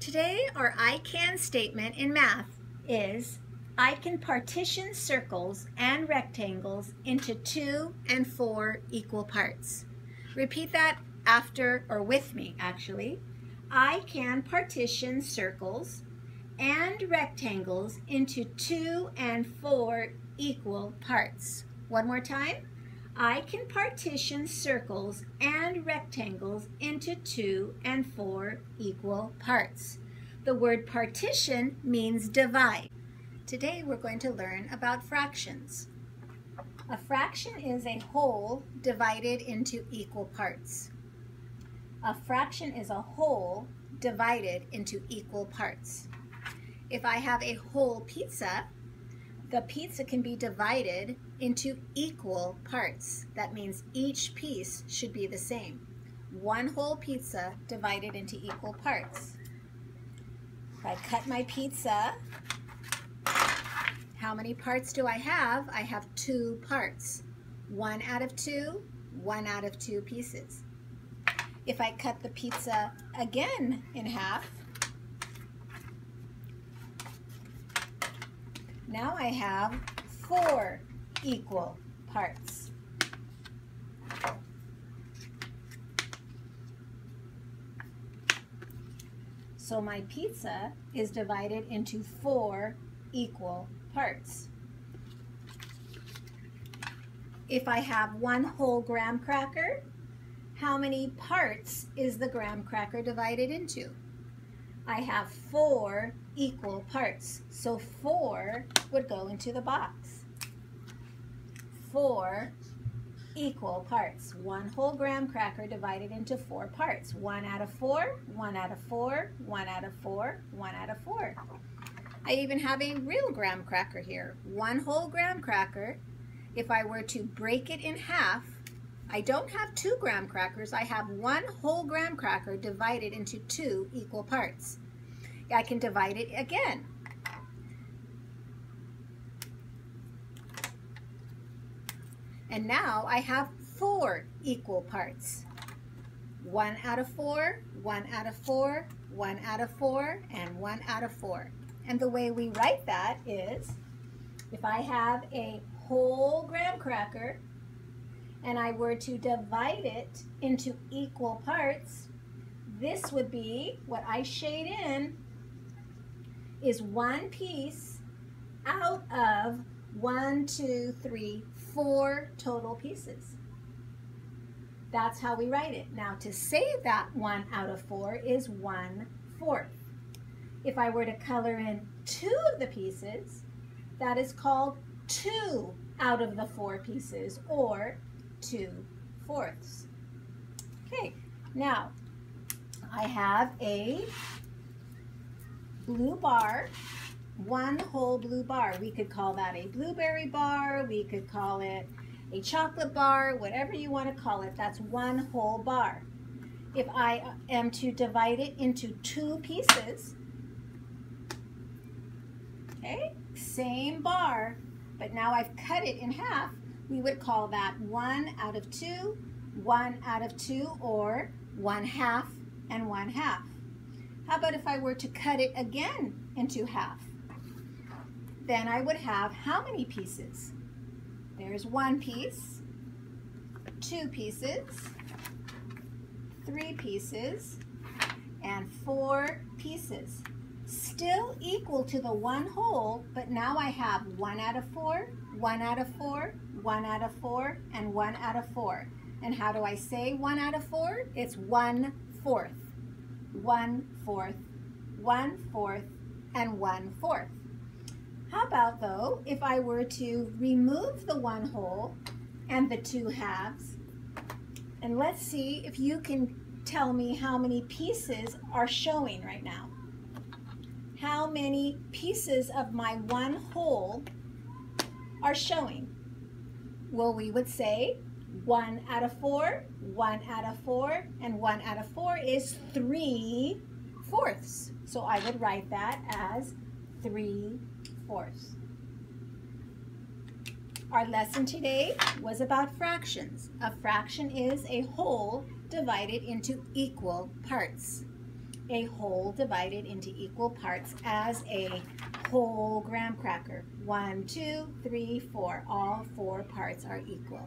Today, our I can statement in math is I can partition circles and rectangles into two and four equal parts. Repeat that after or with me, actually. I can partition circles and rectangles into two and four equal parts. One more time. I can partition circles and rectangles into two and four equal parts. The word partition means divide. Today we're going to learn about fractions. A fraction is a whole divided into equal parts. A fraction is a whole divided into equal parts. If I have a whole pizza, the pizza can be divided into equal parts. That means each piece should be the same. One whole pizza divided into equal parts. If I cut my pizza, how many parts do I have? I have two parts. One out of two, one out of two pieces. If I cut the pizza again in half, now I have four equal parts. So my pizza is divided into four equal parts. If I have one whole graham cracker, how many parts is the graham cracker divided into? I have four equal parts. So four would go into the box. Four equal parts. One whole graham cracker divided into four parts. One out of four, one out of four, one out of four, one out of four. I even have a real graham cracker here. One whole graham cracker. If I were to break it in half, I don't have two graham crackers. I have one whole graham cracker divided into two equal parts. I can divide it again. And now I have four equal parts. One out of four, one out of four, one out of four, and one out of four. And the way we write that is, if I have a whole graham cracker and I were to divide it into equal parts, this would be, what I shade in, is one piece out of one, two, three, four total pieces. That's how we write it. Now to save that one out of four is one fourth. If I were to color in two of the pieces, that is called two out of the four pieces or two fourths. Okay, now I have a blue bar, one whole blue bar. We could call that a blueberry bar, we could call it a chocolate bar, whatever you want to call it, that's one whole bar. If I am to divide it into two pieces, okay, same bar, but now I've cut it in half, we would call that one out of two, one out of two, or one half and one half. How about if I were to cut it again into half? Then I would have how many pieces? There's one piece, two pieces, three pieces, and four pieces. Still equal to the one whole, but now I have one out of four, one out of four, one out of four, and one out of four. And how do I say one out of four? It's one fourth, one fourth, one fourth, and one fourth. How about though, if I were to remove the one whole and the two halves, and let's see if you can tell me how many pieces are showing right now. How many pieces of my one whole are showing? Well, we would say one out of four, one out of four, and one out of four is three fourths. So I would write that as three fourths. Our lesson today was about fractions. A fraction is a whole divided into equal parts. a whole divided into equal parts as a whole graham cracker. One, two, three, four. All four parts are equal.